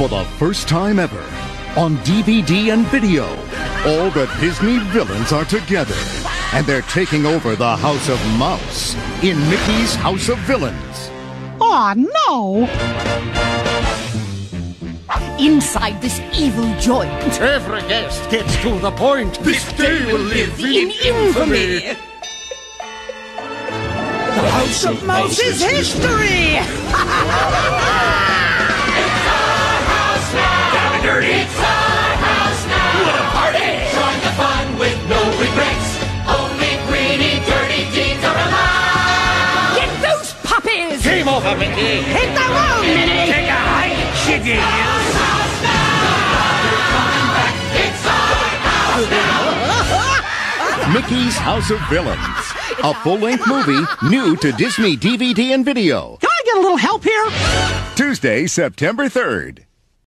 For the first time ever, on DVD and video, all the Disney villains are together. And they're taking over the House of Mouse in Mickey's House of Villains. Aw, no! Inside this evil joint, Every guest gets to the point. This day will live in infamy. The House of Mouse is history! puppies! Game over, Mickey. Hit the road, Minnie! Take a hike, chickies. Mickey's House of Villains. A full length movie new to Disney DVD and video. Can I get a little help here? Tuesday, September 3rd.